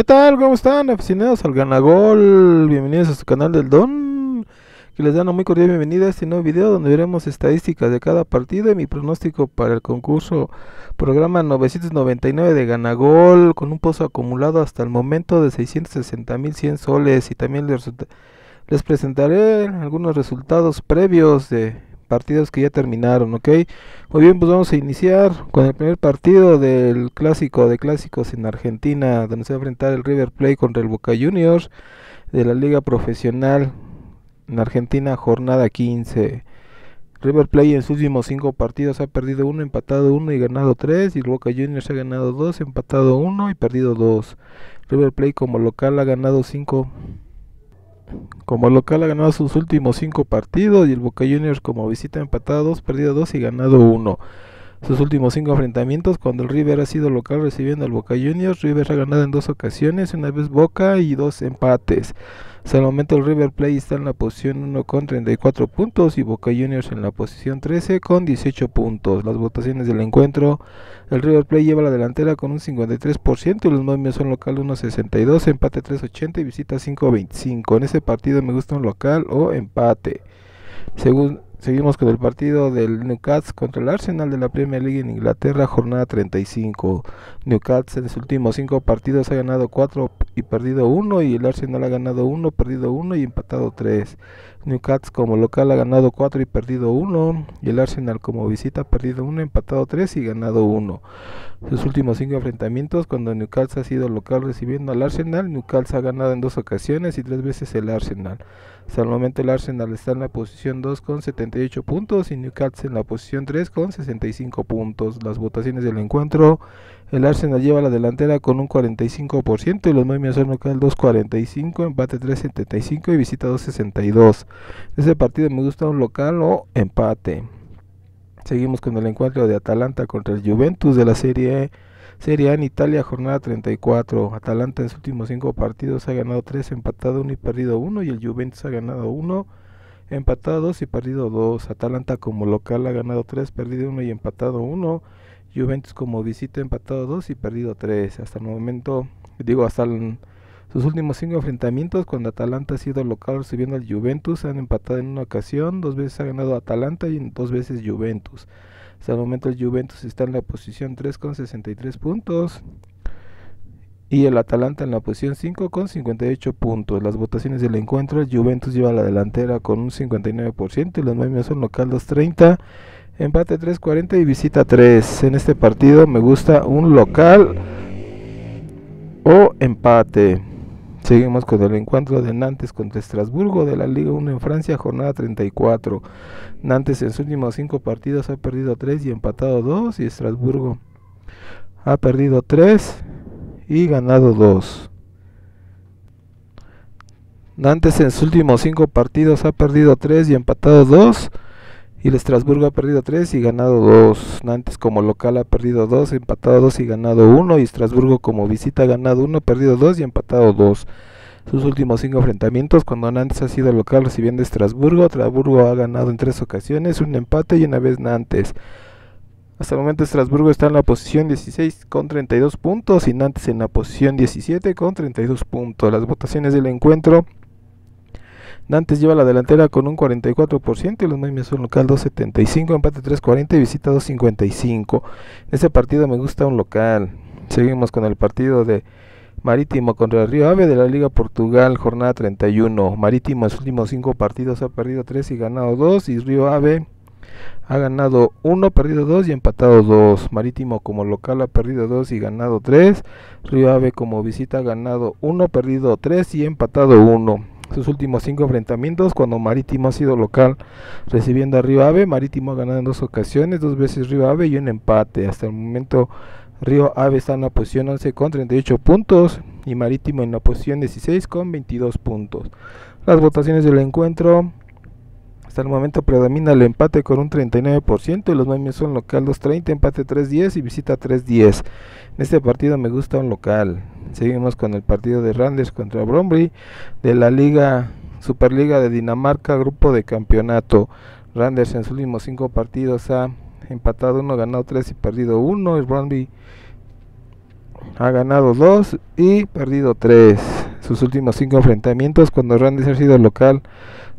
¿Qué tal? ¿Cómo están? Aficionados al Ganagol. Bienvenidos a su canal del Don. Que les dan una muy cordial bienvenida a este nuevo video donde veremos estadísticas de cada partido y mi pronóstico para el concurso programa 999 de Ganagol con un pozo acumulado hasta el momento de 660.100 soles y también les, les presentaré algunos resultados previos de partidos que ya terminaron, ¿ok? Muy bien, pues vamos a iniciar con el primer partido del clásico de clásicos en Argentina, donde se va a enfrentar el River Plate contra el Boca Juniors de la Liga Profesional en Argentina, jornada 15. River Plate en sus últimos cinco partidos ha perdido uno, empatado uno y ganado tres. Y el Boca Juniors ha ganado dos, empatado uno y perdido dos. River Plate como local ha ganado cinco como local ha ganado sus últimos cinco partidos y el Boca Juniors como visita ha empatado dos, perdido dos y ganado uno. Sus últimos cinco enfrentamientos cuando el River ha sido local recibiendo al Boca Juniors, River ha ganado en dos ocasiones, una vez Boca y dos empates. Hasta el el River Plate está en la posición 1 con 34 puntos y Boca Juniors en la posición 13 con 18 puntos. Las votaciones del encuentro, el River Plate lleva la delantera con un 53% y los movimientos son local 1.62, empate 3.80 y visita 5.25. En ese partido me gusta un local o empate. Según Seguimos con el partido del Newcastle contra el Arsenal de la Premier League en Inglaterra, jornada 35. Newcastle en sus últimos 5 partidos ha ganado 4 y perdido 1 y el Arsenal ha ganado 1, perdido 1 y empatado 3. Newcastle como local ha ganado 4 y perdido 1 y el Arsenal como visita ha perdido 1, empatado 3 y ganado 1. Sus últimos 5 enfrentamientos cuando Newcastle ha sido local recibiendo al Arsenal, Newcastle ha ganado en dos ocasiones y tres veces el Arsenal. Hasta el momento el Arsenal está en la posición 2 con 78 puntos y Newcastle en la posición 3 con 65 puntos. Las votaciones del encuentro, el Arsenal lleva la delantera con un 45% y los movimientos son local 2.45, empate 3.75 y visita 2.62. Ese partido me gusta un local o empate. Seguimos con el encuentro de Atalanta contra el Juventus de la Serie E. Serie A en Italia, jornada 34. Atalanta en sus últimos 5 partidos ha ganado 3, empatado 1 y perdido 1. Y el Juventus ha ganado 1, empatado 2 y perdido 2. Atalanta como local ha ganado 3, perdido 1 y empatado 1. Juventus como visita empatado 2 y perdido 3. Hasta el momento, digo, hasta sus últimos 5 enfrentamientos, cuando Atalanta ha sido local recibiendo al Juventus, han empatado en una ocasión, dos veces ha ganado Atalanta y dos veces Juventus. Hasta el momento el Juventus está en la posición 3 con 63 puntos. Y el Atalanta en la posición 5 con 58 puntos. Las votaciones del encuentro, el Juventus lleva la delantera con un 59% y los movimientos son local 2.30, empate 3.40 y visita 3. En este partido me gusta un local o empate. Seguimos con el encuentro de Nantes contra Estrasburgo de la Liga 1 en Francia, jornada 34. Nantes en sus últimos 5 partidos ha perdido 3 y empatado 2 y Estrasburgo ha perdido 3 y ganado 2. Nantes en sus últimos 5 partidos ha perdido 3 y empatado 2. Y el Estrasburgo ha perdido 3 y ganado 2. Nantes como local ha perdido 2, empatado 2 y ganado 1. Y Estrasburgo como visita ha ganado 1, perdido 2 y empatado 2. Sus últimos 5 enfrentamientos, cuando Nantes ha sido local recibiendo Estrasburgo, Estrasburgo ha ganado en 3 ocasiones, un empate y una vez Nantes. Hasta el momento Estrasburgo está en la posición 16 con 32 puntos y Nantes en la posición 17 con 32 puntos. Las votaciones del encuentro Nantes lleva la delantera con un 44% y los movimientos son local 2.75, empate 3.40 y visita 2.55. En este partido me gusta un local. Seguimos con el partido de Marítimo contra el Río Ave de la Liga Portugal, jornada 31. Marítimo en sus últimos 5 partidos ha perdido 3 y ganado 2 y Río Ave ha ganado 1, perdido 2 y empatado 2. Marítimo como local ha perdido 2 y ganado 3. Río Ave como visita ha ganado 1, perdido 3 y empatado 1 sus últimos cinco enfrentamientos cuando Marítimo ha sido local recibiendo a Río Ave. Marítimo ha ganado en dos ocasiones, dos veces Río Ave y un empate. Hasta el momento Río Ave está en la posición 11 con 38 puntos y Marítimo en la posición 16 con 22 puntos. Las votaciones del encuentro hasta el momento predomina el empate con un 39% y los movimientos son local 2.30, empate 3.10 y visita 3.10. En este partido me gusta un local. Seguimos con el partido de Randers contra Bromby de la Liga Superliga de Dinamarca, grupo de campeonato. Randers en sus últimos 5 partidos ha empatado 1, ganado 3 y perdido 1. El Bromby ha ganado 2 y perdido 3. Sus últimos 5 enfrentamientos cuando Randers ha sido local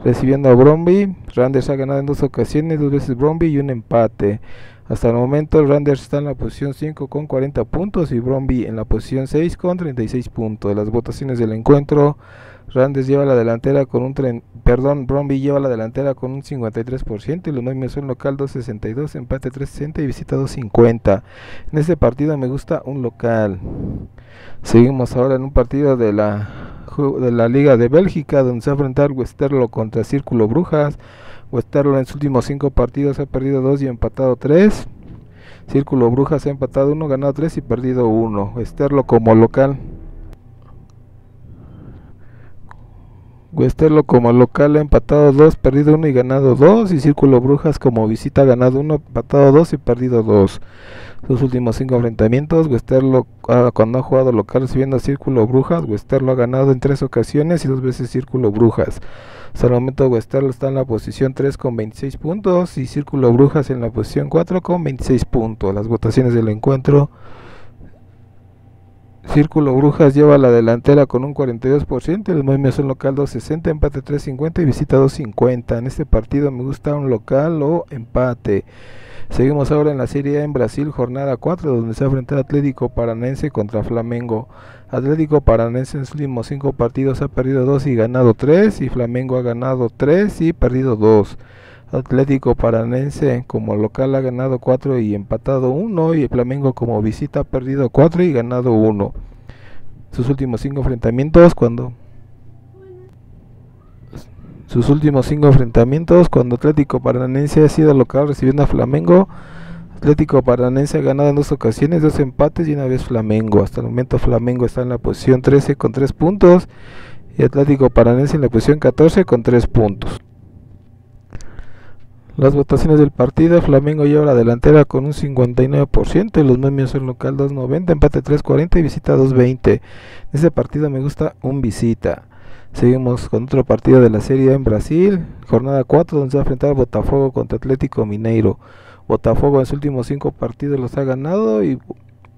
recibiendo a Bromby. Randers ha ganado en dos ocasiones, dos veces Bromby y un empate. Hasta el momento Randers está en la posición 5 con 40 puntos y Bromby en la posición 6 con 36 puntos. Las votaciones del encuentro Randers lleva la delantera con un tren, perdón, Bromby lleva la delantera con un 53% y los Maymes son local 262, empate 360 y visita 250. En este partido me gusta un local. Seguimos ahora en un partido de la de la Liga de Bélgica donde se va a enfrentar Westerlo contra Círculo Brujas. Westerlo en sus últimos 5 partidos ha perdido 2 y empatado 3. Círculo Brujas ha empatado 1, ganado 3 y perdido 1. Westerlo como local. Westerlo como local ha empatado 2, perdido 1 y ganado 2. Y Círculo Brujas como visita ha ganado 1, empatado 2 y perdido 2. Sus últimos 5 enfrentamientos, Westerlo ah, cuando ha jugado local recibiendo a Círculo Brujas, Westerlo ha ganado en 3 ocasiones y 2 veces Círculo Brujas. Hasta el momento Westerlo está en la posición 3 con 26 puntos y Círculo Brujas en la posición 4 con 26 puntos. Las votaciones del encuentro Círculo Brujas lleva la delantera con un 42%, el movimiento local 260, empate 350 y visita 250. En este partido me gusta un local o empate. Seguimos ahora en la Serie A en Brasil, jornada 4, donde se va a enfrentar Atlético Paranense contra Flamengo. Atlético Paranense en sus últimos 5 partidos ha perdido 2 y ganado 3, y Flamengo ha ganado 3 y perdido 2. Atlético Paranense como local ha ganado 4 y empatado 1 y Flamengo como visita ha perdido 4 y ganado 1. Sus últimos 5 enfrentamientos cuando sus últimos 5 enfrentamientos cuando Atlético Paranense ha sido local recibiendo a Flamengo. Atlético Paranense ha ganado en dos ocasiones, dos empates y una vez Flamengo. Hasta el momento Flamengo está en la posición 13 con 3 puntos y Atlético Paranense en la posición 14 con 3 puntos. Las votaciones del partido, Flamengo lleva la delantera con un 59% y los memes son local 2.90, empate 3.40 y visita 2.20. En este partido me gusta un visita. Seguimos con otro partido de la Serie en Brasil, jornada 4 donde se va a enfrentar Botafogo contra Atlético Mineiro. Botafogo en sus últimos 5 partidos los ha ganado y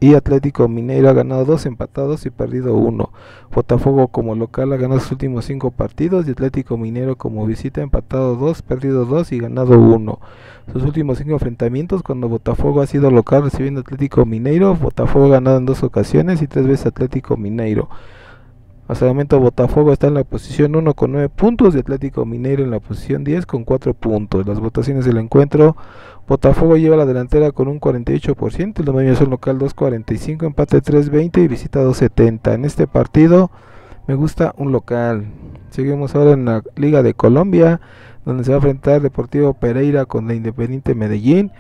y Atlético Mineiro ha ganado dos empatados y perdido uno. Botafogo como local ha ganado sus últimos cinco partidos y Atlético Mineiro como visita ha empatado dos, perdido dos y ganado uno. Sus últimos cinco enfrentamientos cuando Botafogo ha sido local recibiendo Atlético Mineiro, Botafogo ha ganado en dos ocasiones y tres veces Atlético Mineiro. Hasta el momento Botafogo está en la posición 1 con 9 puntos y Atlético Mineiro en la posición 10 con 4 puntos. Las votaciones del encuentro, Botafogo lleva la delantera con un 48%, el dominio son local 2.45, empate 3.20 y visita 2.70. En este partido me gusta un local. Seguimos ahora en la Liga de Colombia, donde se va a enfrentar Deportivo Pereira con la Independiente Medellín.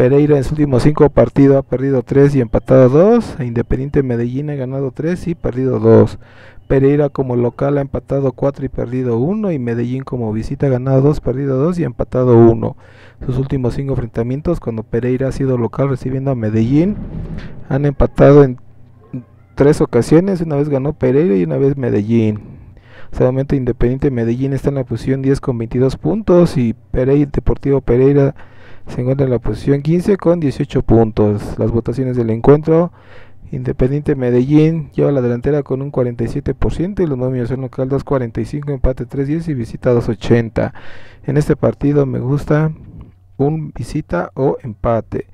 Pereira en sus últimos 5 partidos ha perdido 3 y empatado 2. Independiente Medellín ha ganado 3 y perdido 2. Pereira como local ha empatado 4 y perdido 1 y Medellín como visita ha ganado 2, perdido 2 y empatado 1. Sus últimos 5 enfrentamientos cuando Pereira ha sido local recibiendo a Medellín han empatado en 3 ocasiones, una vez ganó Pereira y una vez Medellín. Solamente Independiente Medellín está en la posición 10 con 22 puntos y Pereira, Deportivo Pereira se encuentra en la posición 15 con 18 puntos. Las votaciones del encuentro Independiente Medellín lleva la delantera con un 47% y los movimientos son local 2.45, empate 3.10 y visita 2.80. En este partido me gusta un visita o empate.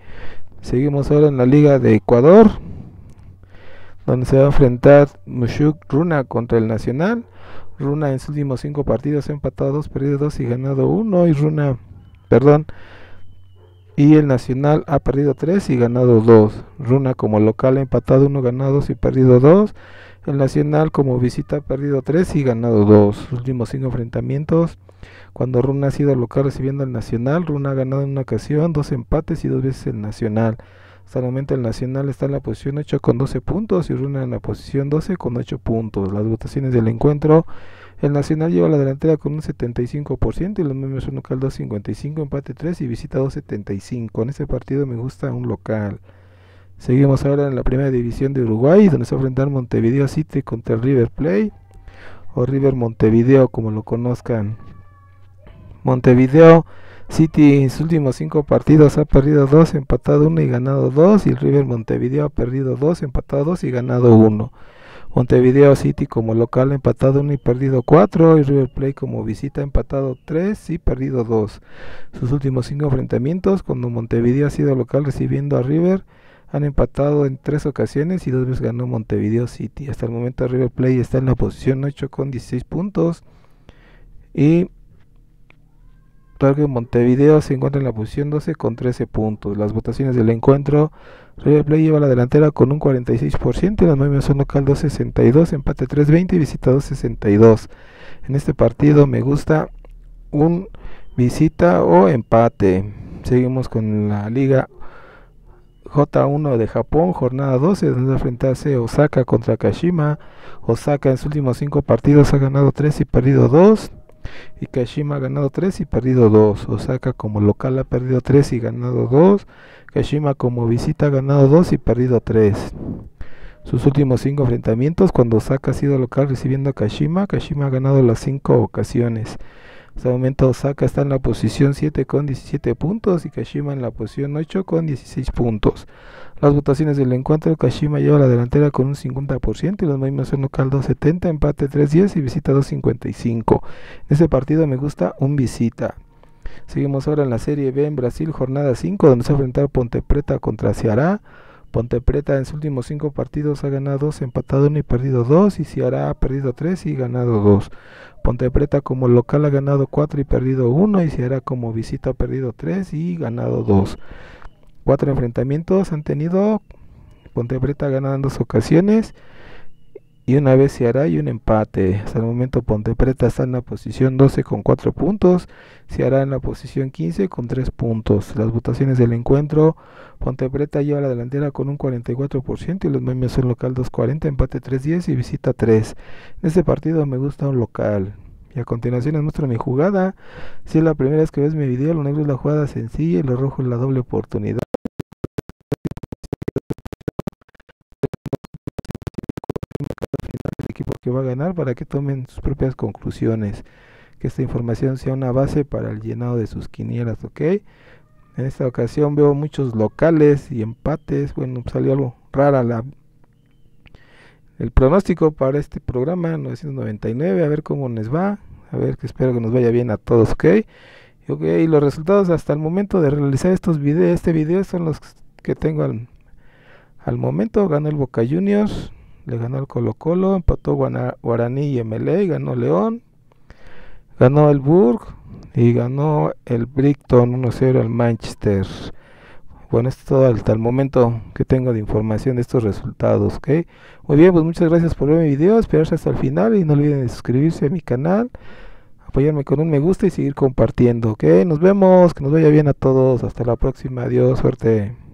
Seguimos ahora en la Liga de Ecuador, donde se va a enfrentar Mushuk Runa contra el Nacional. Runa en sus últimos 5 partidos ha empatado 2, perdido 2 y ganado 1. Y Runa, perdón, y el Nacional ha perdido 3 y ganado 2. Runa como local ha empatado 1, ganado 2 y perdido 2. El Nacional como visita ha perdido 3 y ganado 2. últimos 5 enfrentamientos. Cuando Runa ha sido local recibiendo al Nacional, Runa ha ganado en una ocasión, dos empates y dos veces el Nacional. Hasta el momento el Nacional está en la posición 8 con 12 puntos y Runa en la posición 12 con 8 puntos. Las votaciones del encuentro el Nacional lleva la delantera con un 75% y los números son local 2.55, empate 3 y visita 2.75. En este partido me gusta un local. Seguimos ahora en la primera división de Uruguay, donde se va a enfrentar Montevideo City contra River Play o River Montevideo, como lo conozcan. Montevideo City en sus últimos cinco partidos ha perdido dos, empatado uno y ganado dos. Y el River Montevideo ha perdido dos, empatado dos y ganado uno. Montevideo City como local empatado 1 y perdido 4 y River Plate como visita empatado 3 y perdido 2. Sus últimos 5 enfrentamientos cuando Montevideo ha sido local recibiendo a River han empatado en 3 ocasiones y dos veces ganó Montevideo City. Hasta el momento River Plate está en la posición 8 con 16 puntos y Target Montevideo se encuentra en la posición 12 con 13 puntos. Las votaciones del encuentro River Plate lleva la delantera con un 46%, la nueva son local 262, empate 320 y visita 262. En este partido me gusta un visita o empate. Seguimos con la liga J1 de Japón, jornada 12, donde enfrentarse Osaka contra Kashima. Osaka en sus últimos 5 partidos ha ganado 3 y perdido 2. Y Kashima ha ganado 3 y perdido 2. Osaka como local ha perdido 3 y ganado 2. Kashima como visita ha ganado 2 y perdido 3. Sus últimos 5 enfrentamientos cuando Osaka ha sido local recibiendo a Kashima, Kashima ha ganado las 5 ocasiones. Hasta el momento Osaka está en la posición 7 con 17 puntos y Kashima en la posición 8 con 16 puntos. Las votaciones del encuentro, Kashima lleva la delantera con un 50% y los mismos son local 270, empate 310 y visita 255. En este partido me gusta un visita. Seguimos ahora en la Serie B en Brasil, jornada 5, donde se va a enfrentar Ponte Preta contra Ceará. Ponte Preta en sus últimos 5 partidos ha ganado 2, empatado 1 y perdido 2. Y Ceará ha perdido 3 y ganado 2. Ponte Preta como local ha ganado 4 y perdido 1. Y Ceará como visita ha perdido 3 y ganado 2. Cuatro enfrentamientos han tenido. Ponte Preta en dos ocasiones y una vez se hará y un empate. Hasta el momento Ponte Preta está en la posición 12 con 4 puntos, se hará en la posición 15 con 3 puntos. Las votaciones del encuentro, Ponte Preta lleva la delantera con un 44% y los memes son local 2.40, empate 3.10 y visita 3. En este partido me gusta un local. Y a continuación les muestro mi jugada. Si es la primera vez que ves mi video, lo negro es la jugada sencilla y lo rojo es la doble oportunidad. Que va a ganar para que tomen sus propias conclusiones. Que esta información sea una base para el llenado de sus quinielas, ¿ok? En esta ocasión veo muchos locales y empates. Bueno, salió algo rara la el pronóstico para este programa 999, a ver cómo nos va, a ver que espero que nos vaya bien a todos, ¿ok? Ok, y los resultados hasta el momento de realizar estos videos, este video son los que tengo al, al momento, ganó el Boca Juniors, le ganó el Colo Colo, empató Guaraní y MLA, ganó León, ganó el Burg y ganó el Brighton 1-0 al Manchester. Bueno, esto es todo hasta el momento que tengo de información de estos resultados, ¿ok? Muy bien, pues muchas gracias por ver mi video, esperarse hasta el final y no olviden suscribirse a mi canal, apoyarme con un me gusta y seguir compartiendo, ¿ok? Nos vemos, que nos vaya bien a todos, hasta la próxima, adiós, suerte.